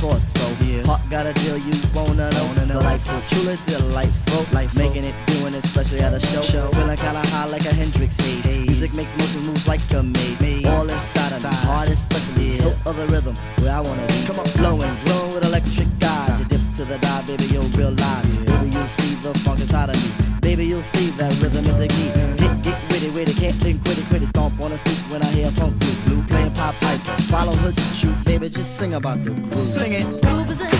torso. Yeah. Pop got a deal you wanna know. Wanna know. Delightful, truly delightful. Life Making it, doing it, especially at a show. show. Feeling kinda high like a Hendrix haze. Hey. Music makes motion moves like a maze. Hey. All inside of me, heart especially. Yeah. Hilt of the rhythm, where I wanna be. Come on, blowing, blowing with electric eyes. You dip to the dive, baby, you'll realize. Yeah. Baby, you'll see the funk inside of me. Baby, you'll see that rhythm is a key. Hit, get witty, witty, can't think, quit it. Stomp on a stoop when I hear a funk beat. Piper. Follow her to shoot, baby, just sing about the groove. Sing it.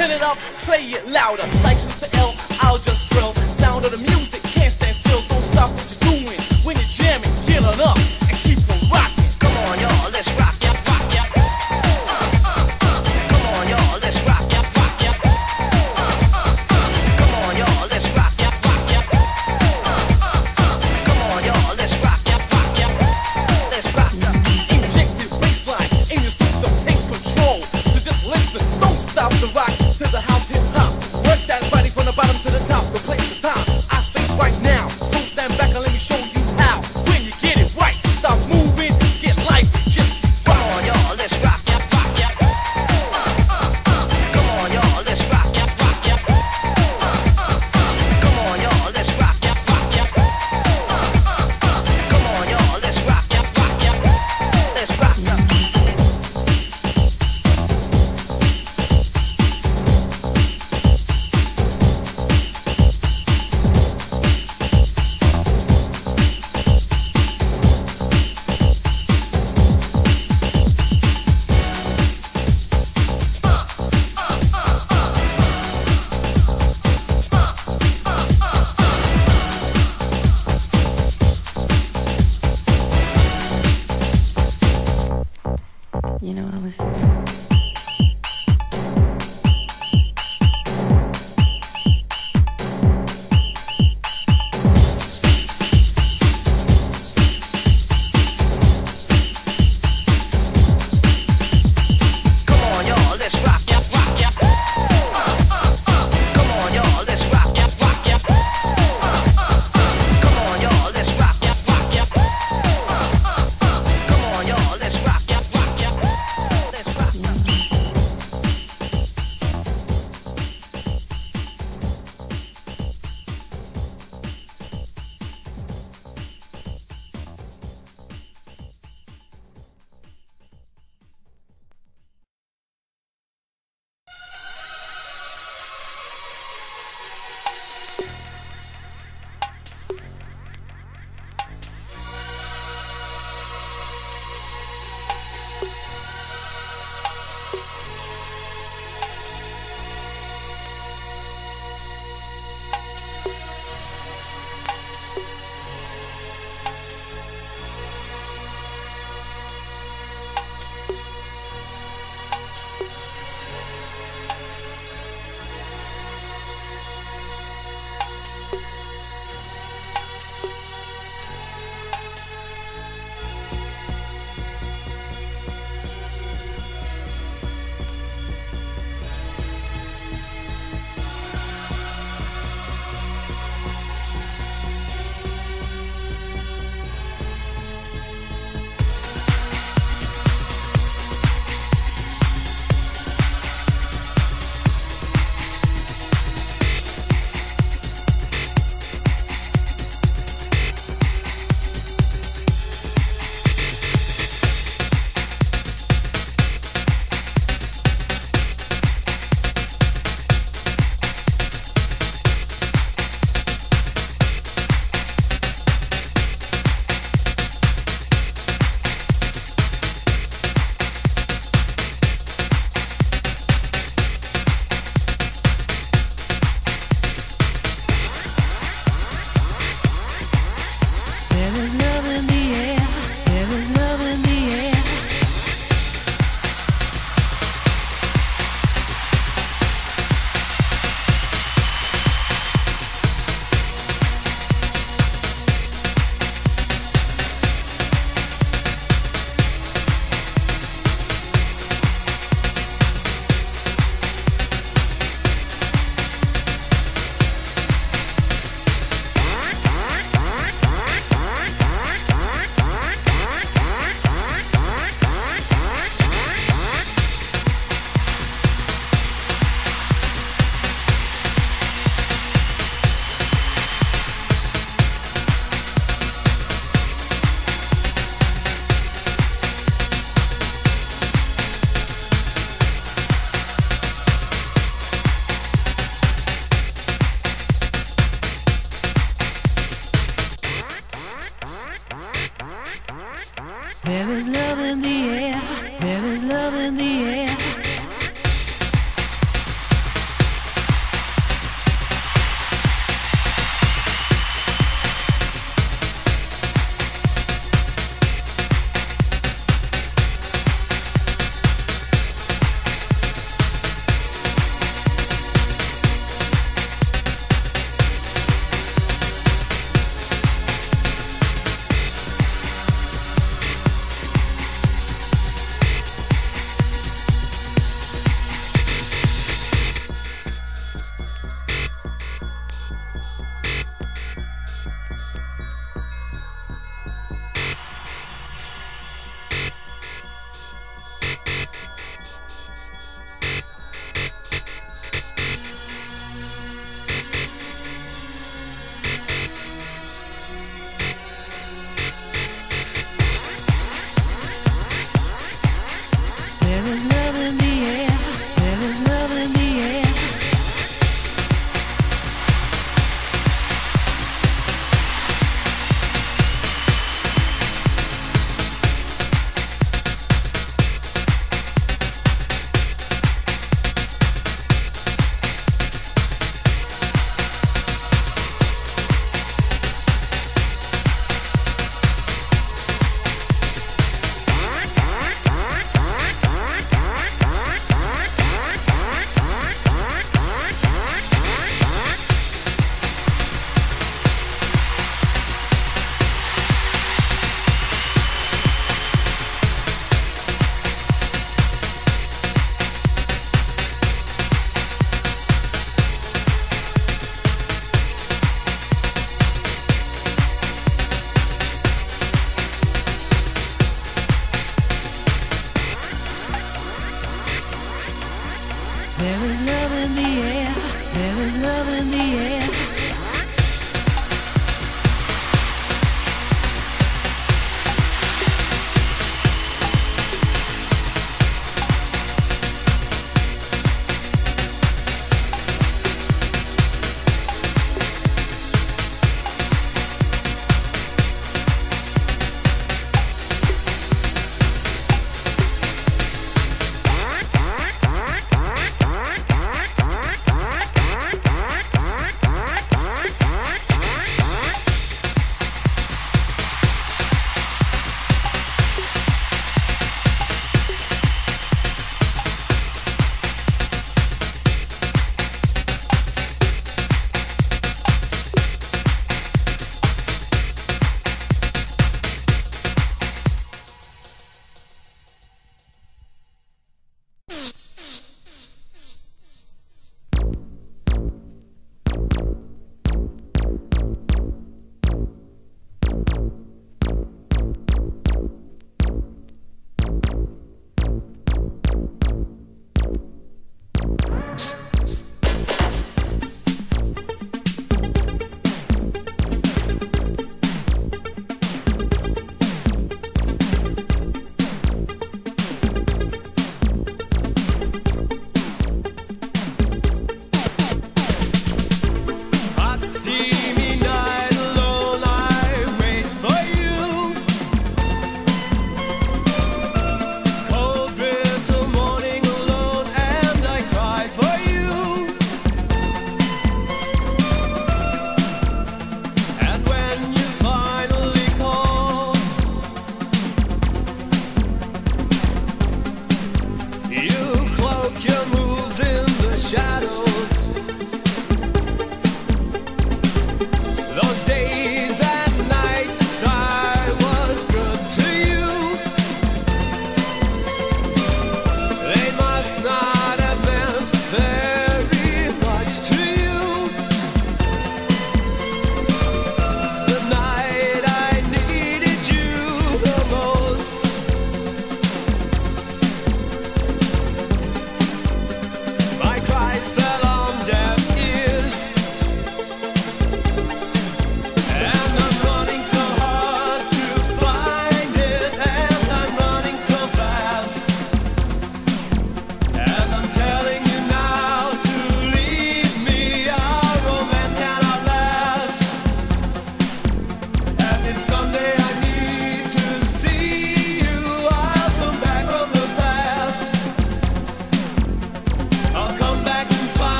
Shower. It up,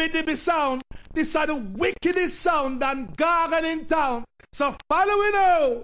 dibby dibby sound. This are the wickedest sound and gargling in town. So follow it now.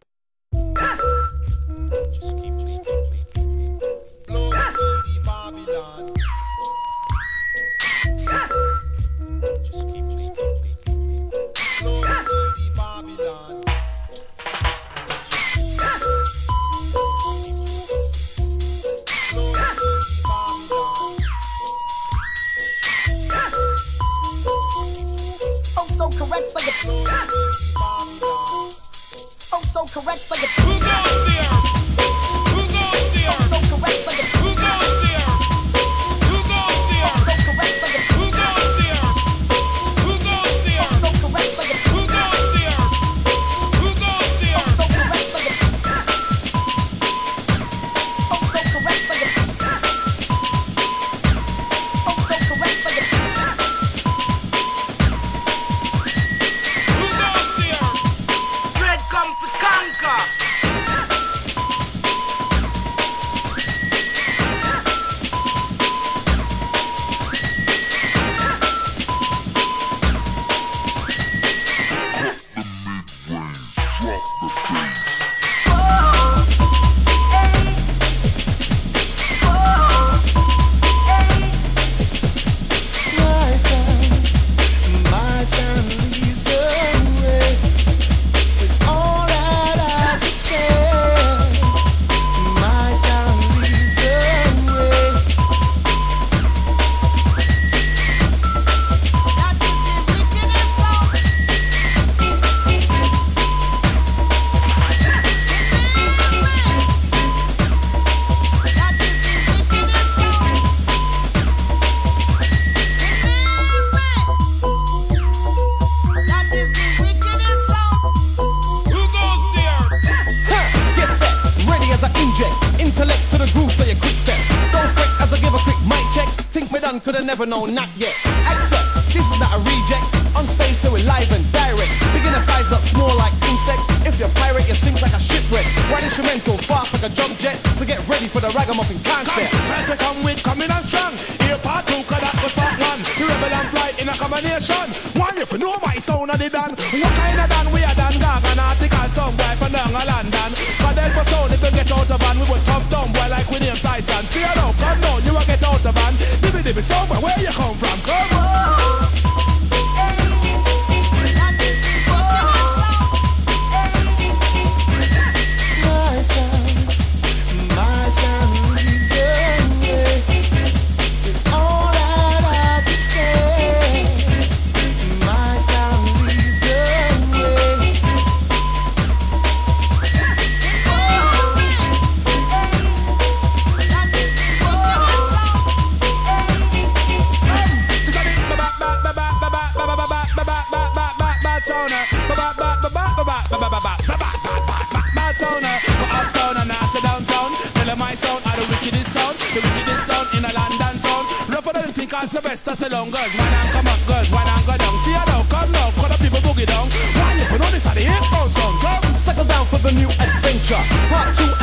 danger. Part two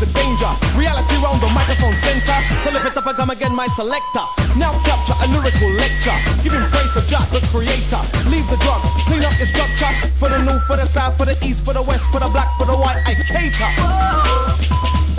the danger. Reality round the microphone center. Celebrate up, I come again, my selector. Now capture a lyrical lecture. Giving praise to Jah, the creator. Leave the drugs, clean up your structure. For the new, for the south, for the east, for the west, for the black, for the white, I cater. Whoa.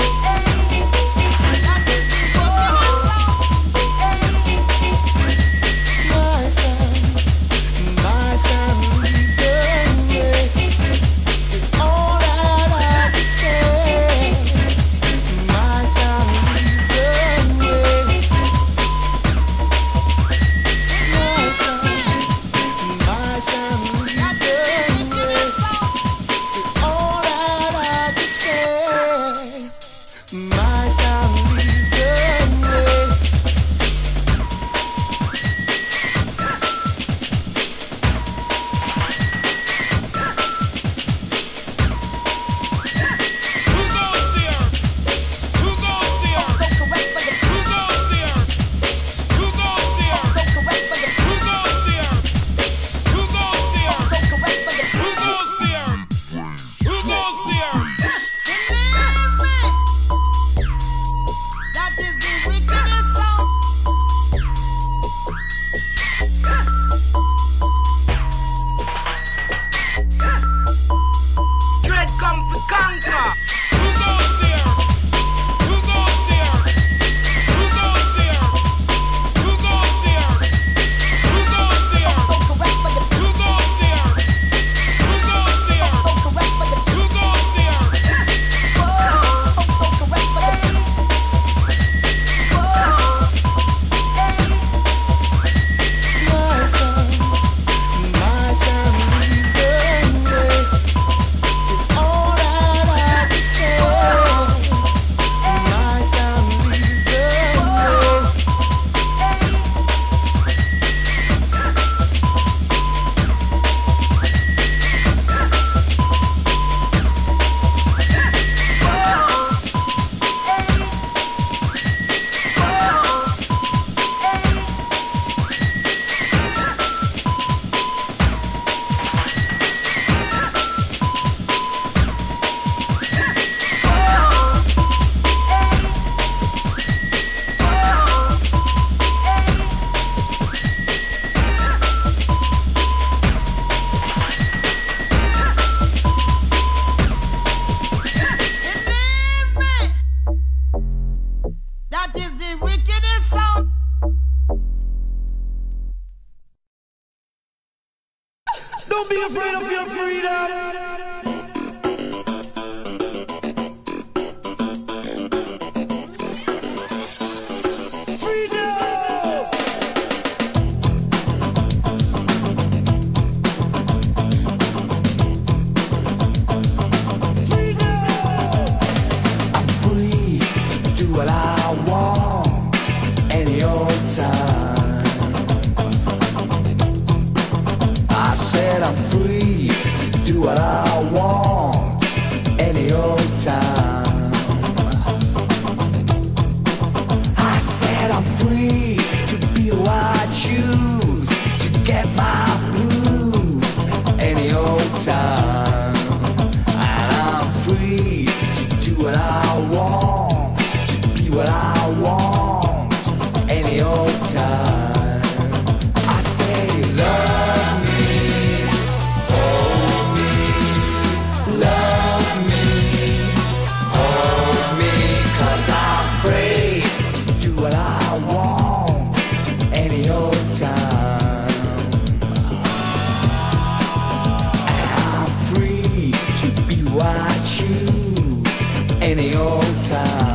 Time.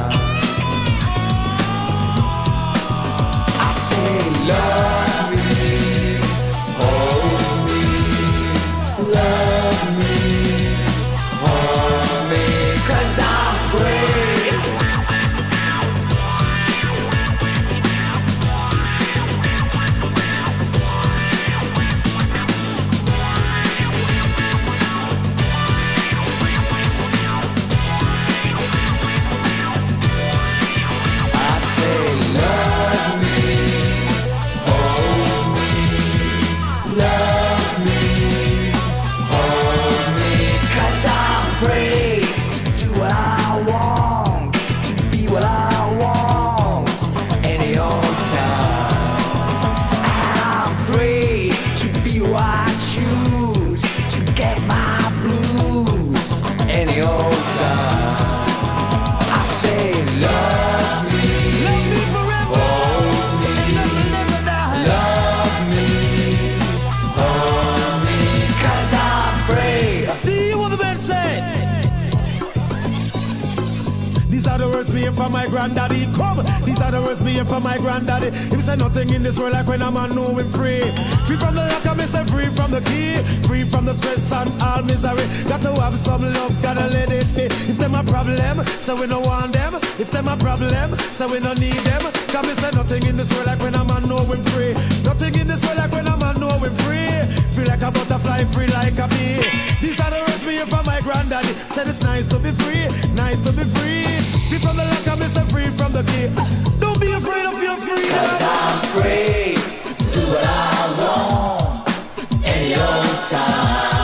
These are the words me hear from my granddaddy. Him say nothing in this world like when a man know him free. Free from the of me say free from the key. Free from the stress and all misery. Got to have some love, gotta let it be. If them a problem, so we no want them. If them a problem, so we no need them. Cause me say nothing in this world like when a man know him free. Nothing in this world like when a man know him free. Free like a butterfly, free like a bee. These are the words me from my granddaddy. Said it's nice to be free, nice to be free. Free from the lack me say free from the key. Don't be afraid of your freedom. Cause I'm free do what I want any old time.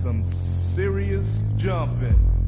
Some serious jumping.